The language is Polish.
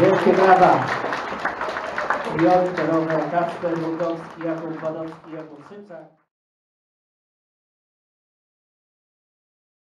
Wielkie brawa. Piotr, Robert, Kasper Bogowski, Jakub Wadowski, Jakub Sycak.